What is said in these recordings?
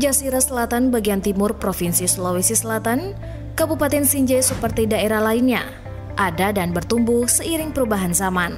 Jasira Selatan bagian timur Provinsi Sulawesi Selatan, Kabupaten Sinjai seperti daerah lainnya, ada dan bertumbuh seiring perubahan zaman.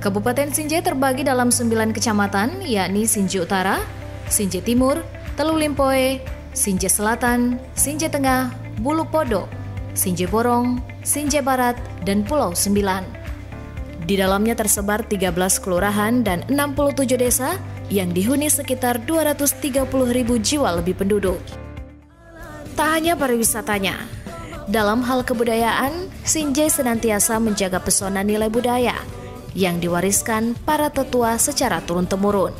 Kabupaten Sinjai terbagi dalam sembilan kecamatan, yakni Sinjai Utara, Sinjai Timur, Telu Limpoe, Sinjai Selatan, Sinjai Tengah, Bulu Podo, Sinjai Borong, Sinjai Barat, dan Pulau Sembilan. Di dalamnya tersebar 13 kelurahan dan 67 desa yang dihuni sekitar 230 ribu jiwa lebih penduduk. Tak hanya pariwisatanya, dalam hal kebudayaan, Sinjai senantiasa menjaga pesona nilai budaya yang diwariskan para tetua secara turun-temurun.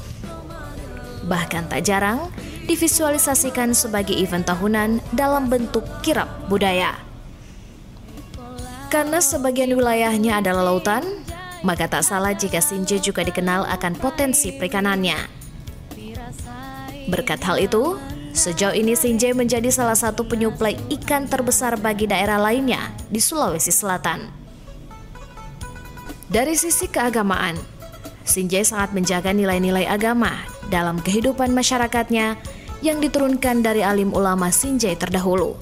Bahkan tak jarang divisualisasikan sebagai event tahunan dalam bentuk kirap budaya. Karena sebagian wilayahnya adalah lautan, maka tak salah jika Sinje juga dikenal akan potensi perikanannya. Berkat hal itu, sejauh ini Sinje menjadi salah satu penyuplai ikan terbesar bagi daerah lainnya di Sulawesi Selatan. Dari sisi keagamaan, Sinje sangat menjaga nilai-nilai agama dalam kehidupan masyarakatnya yang diturunkan dari alim ulama Sinjai terdahulu.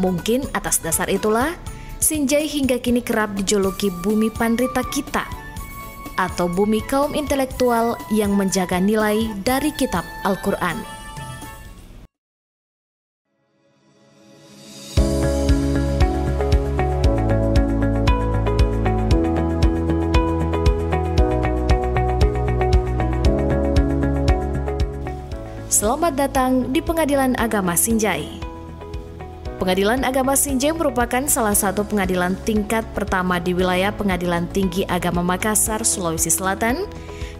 Mungkin atas dasar itulah, Sinjai hingga kini kerap dijuluki bumi Pandrita kita atau bumi kaum intelektual yang menjaga nilai dari kitab Al-Quran. Selamat datang di Pengadilan Agama Sinjai. Pengadilan Agama Sinjai merupakan salah satu pengadilan tingkat pertama di wilayah Pengadilan Tinggi Agama Makassar, Sulawesi Selatan,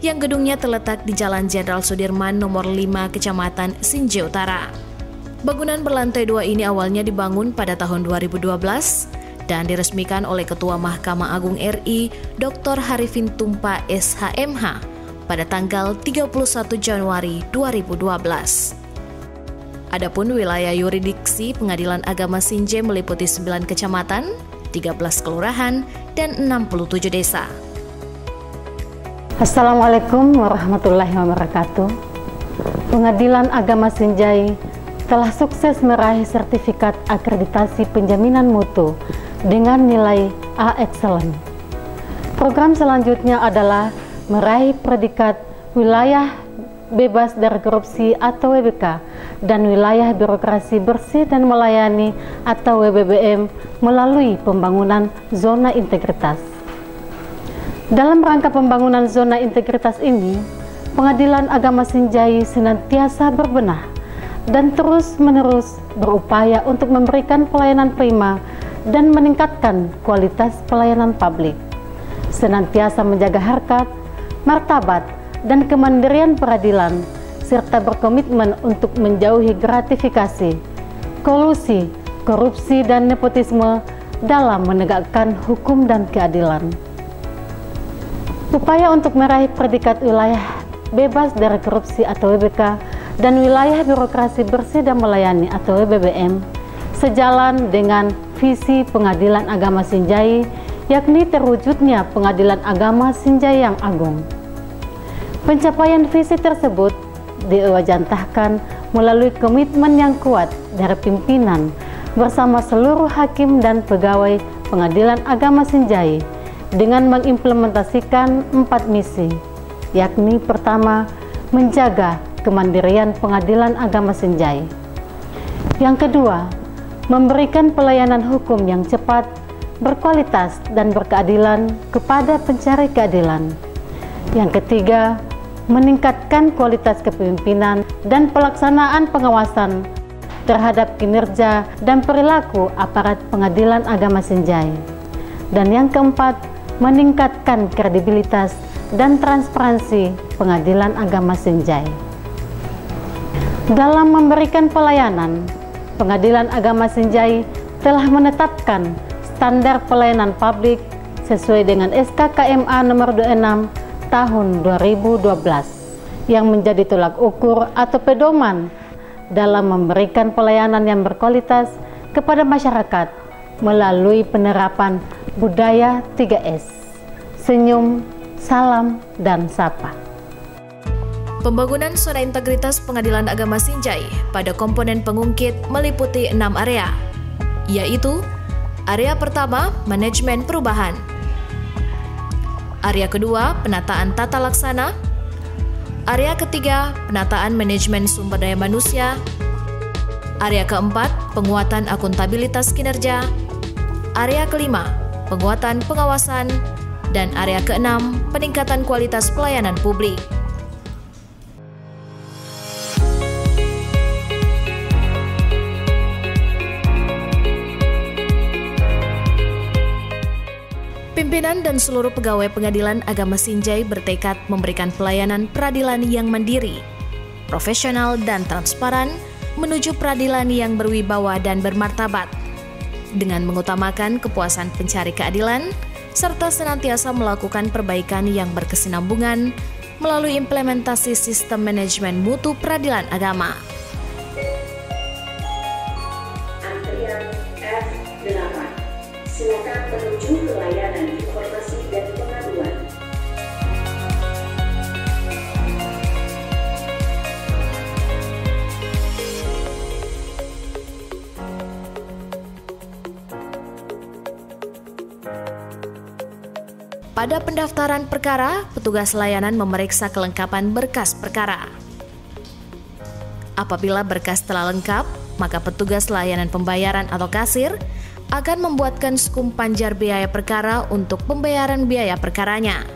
yang gedungnya terletak di Jalan Jenderal Sudirman nomor 5 Kecamatan Sinjai Utara. Bangunan berlantai dua ini awalnya dibangun pada tahun 2012 dan diresmikan oleh Ketua Mahkamah Agung RI Dr. Harifin Tumpa SHMH pada tanggal 31 Januari 2012. Adapun wilayah yuridiksi Pengadilan Agama Sinje meliputi 9 kecamatan, 13 kelurahan, dan 67 desa. Assalamualaikum warahmatullahi wabarakatuh. Pengadilan Agama Sinjai telah sukses meraih sertifikat akreditasi penjaminan mutu dengan nilai A Excellent. Program selanjutnya adalah meraih predikat wilayah bebas dari korupsi atau WBK dan wilayah birokrasi bersih dan melayani atau WBBM melalui pembangunan zona integritas. Dalam rangka pembangunan zona integritas ini, Pengadilan Agama Sinjai senantiasa berbenah dan terus-menerus berupaya untuk memberikan pelayanan prima dan meningkatkan kualitas pelayanan publik. Senantiasa menjaga harkat, martabat, dan kemandirian peradilan, serta berkomitmen untuk menjauhi gratifikasi, kolusi, korupsi, dan nepotisme dalam menegakkan hukum dan keadilan. Upaya untuk meraih predikat wilayah bebas dari korupsi atau WBK dan wilayah birokrasi bersih dan melayani atau WBBM sejalan dengan visi Pengadilan Agama Sinjai yakni terwujudnya Pengadilan Agama Sinjai yang agung. Pencapaian visi tersebut diwajantahkan melalui komitmen yang kuat dari pimpinan bersama seluruh hakim dan pegawai Pengadilan Agama Sinjai dengan mengimplementasikan empat misi, yakni pertama, menjaga kemandirian Pengadilan Agama Sinjai. Yang kedua, memberikan pelayanan hukum yang cepat, berkualitas, dan berkeadilan kepada pencari keadilan. Yang ketiga, meningkatkan kualitas kepemimpinan dan pelaksanaan pengawasan terhadap kinerja dan perilaku aparat pengadilan agama Sinjai. Dan yang keempat, meningkatkan kredibilitas dan transparansi pengadilan agama Sinjai. Dalam memberikan pelayanan, pengadilan agama Sinjai telah menetapkan standar pelayanan publik sesuai dengan SKKMA nomor 26 tahun 2012 yang menjadi tolak ukur atau pedoman dalam memberikan pelayanan yang berkualitas kepada masyarakat melalui penerapan budaya 3S, senyum, salam, dan sapa. Pembangunan zona integritas Pengadilan Agama Sinjai pada komponen pengungkit meliputi enam area, yaitu area pertama, manajemen perubahan, area kedua, penataan tata laksana, area ketiga, penataan manajemen sumber daya manusia, area keempat, penguatan akuntabilitas kinerja, area kelima, penguatan pengawasan, dan area keenam, peningkatan kualitas pelayanan publik. Dan seluruh pegawai pengadilan agama Sinjai bertekad memberikan pelayanan peradilan yang mandiri, profesional dan transparan menuju peradilan yang berwibawa dan bermartabat. Dengan mengutamakan kepuasan pencari keadilan, serta senantiasa melakukan perbaikan yang berkesinambungan melalui implementasi sistem manajemen mutu peradilan agama. Pada pendaftaran perkara, petugas layanan memeriksa kelengkapan berkas perkara. Apabila berkas telah lengkap, maka petugas layanan pembayaran atau kasir akan membuatkan skum panjar biaya perkara untuk pembayaran biaya perkaranya.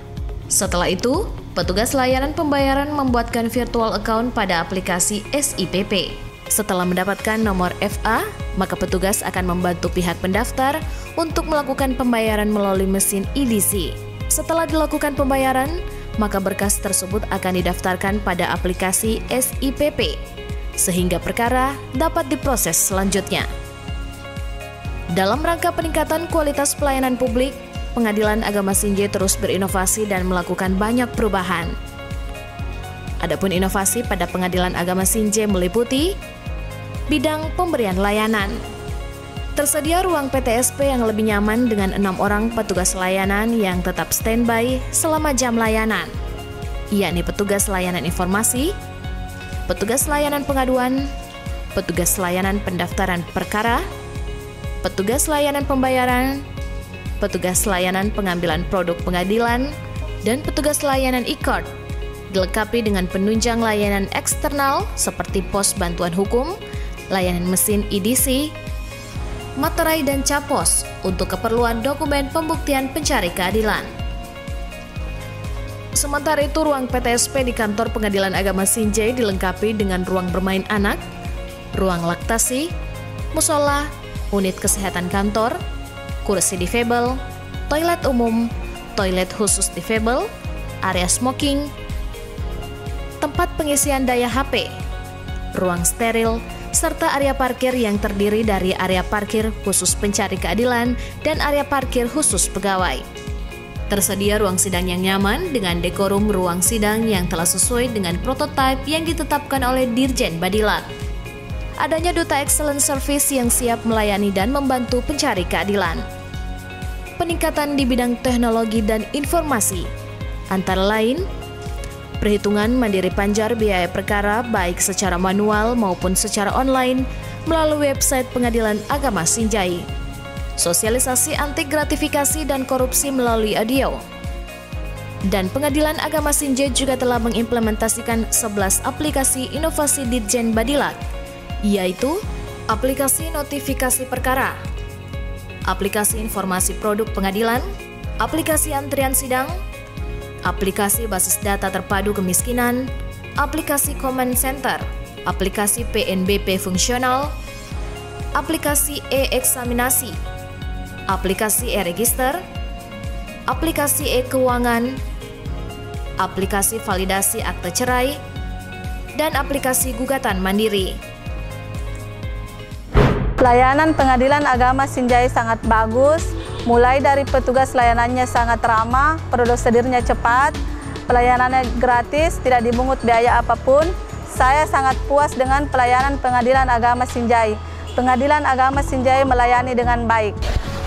Setelah itu, petugas layanan pembayaran membuatkan virtual account pada aplikasi SIPP. Setelah mendapatkan nomor FA, maka petugas akan membantu pihak pendaftar untuk melakukan pembayaran melalui mesin EDC. Setelah dilakukan pembayaran, maka berkas tersebut akan didaftarkan pada aplikasi SIPP, sehingga perkara dapat diproses selanjutnya. Dalam rangka peningkatan kualitas pelayanan publik, Pengadilan Agama Sinjai terus berinovasi dan melakukan banyak perubahan. Adapun inovasi pada Pengadilan Agama Sinjai meliputi bidang pemberian layanan. Tersedia ruang PTSP yang lebih nyaman dengan enam orang petugas layanan yang tetap standby selama jam layanan, yakni petugas layanan informasi, petugas layanan pengaduan, petugas layanan pendaftaran perkara, petugas layanan pembayaran, petugas layanan pengambilan produk pengadilan, dan petugas layanan e-court dilengkapi dengan penunjang layanan eksternal seperti pos bantuan hukum, layanan mesin EDC, materai dan capos untuk keperluan dokumen pembuktian pencari keadilan. Sementara itu, ruang PTSP di kantor Pengadilan Agama Sinjai dilengkapi dengan ruang bermain anak, ruang laktasi, musola, unit kesehatan kantor, kursi difabel, toilet umum, toilet khusus difabel, area smoking, tempat pengisian daya HP, ruang steril, serta area parkir yang terdiri dari area parkir khusus pencari keadilan dan area parkir khusus pegawai. Tersedia ruang sidang yang nyaman dengan dekorum ruang sidang yang telah sesuai dengan prototipe yang ditetapkan oleh Dirjen Badilak. Adanya Duta Excellent Service yang siap melayani dan membantu pencari keadilan. Peningkatan di bidang teknologi dan informasi, antara lain perhitungan mandiri panjar biaya perkara baik secara manual maupun secara online melalui website Pengadilan Agama Sinjai sosialisasi anti gratifikasi dan korupsi melalui audio. Dan Pengadilan Agama Sinjai juga telah mengimplementasikan 11 aplikasi inovasi Ditjen Badilak, yaitu aplikasi notifikasi perkara, aplikasi informasi produk pengadilan, aplikasi antrian sidang, aplikasi basis data terpadu kemiskinan, aplikasi command center, aplikasi PNBP fungsional, aplikasi e-eksaminasi, aplikasi e-register, aplikasi e-keuangan, aplikasi validasi akte cerai, dan aplikasi gugatan mandiri. Layanan pengadilan agama Sinjai sangat bagus, mulai dari petugas layanannya sangat ramah, prosedurnya cepat, pelayanannya gratis, tidak dimungut biaya apa pun. Saya sangat puas dengan pelayanan pengadilan agama Sinjai. Pengadilan agama Sinjai melayani dengan baik.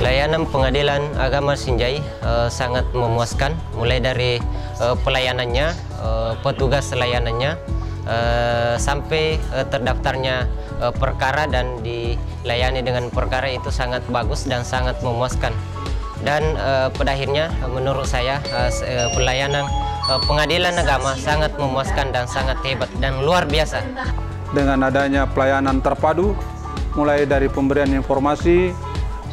Layanan pengadilan agama Sinjai uh, sangat memuaskan, mulai dari uh, pelayanannya, uh, petugas layanannya, sampai terdaftarnya uh, perkara dan dilayani dengan perkara itu sangat bagus dan sangat memuaskan. Dan uh, pada akhirnya, menurut saya, uh, pelayanan uh, pengadilan agama sangat memuaskan dan sangat hebat dan luar biasa. Dengan adanya pelayanan terpadu, mulai dari pemberian informasi,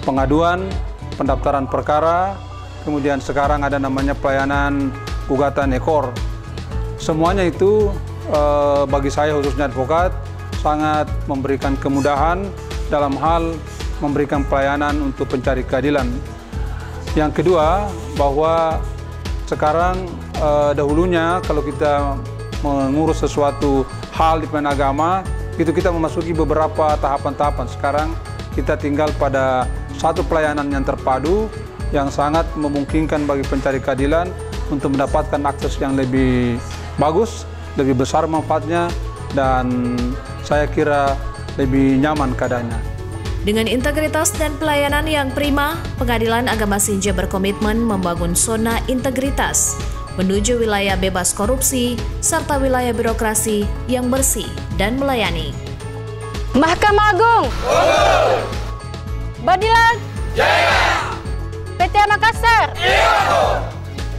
pengaduan, pendaftaran perkara, kemudian sekarang ada namanya pelayanan gugatan ekor. Semuanya itu eh, bagi saya khususnya advokat sangat memberikan kemudahan dalam hal memberikan pelayanan untuk pencari keadilan. Yang kedua, bahwa sekarang eh, dahulunya kalau kita mengurus sesuatu hal di pengadilan agama, itu kita memasuki beberapa tahapan-tahapan. Sekarang kita tinggal pada satu pelayanan yang terpadu yang sangat memungkinkan bagi pencari keadilan untuk mendapatkan akses yang lebih bagus, lebih besar manfaatnya, dan saya kira lebih nyaman keadaannya. Dengan integritas dan pelayanan yang prima, Pengadilan Agama Sinja berkomitmen membangun zona integritas menuju wilayah bebas korupsi serta wilayah birokrasi yang bersih dan melayani. Mahkamah Agung. Badilan. Jaya. PT Makassar. Iyo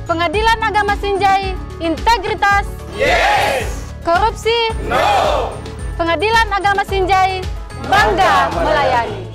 Pengadilan Agama Sinjai. Integritas. Yes. Korupsi. No Pengadilan Agama Sinjai Bangga melayani